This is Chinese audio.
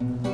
嗯。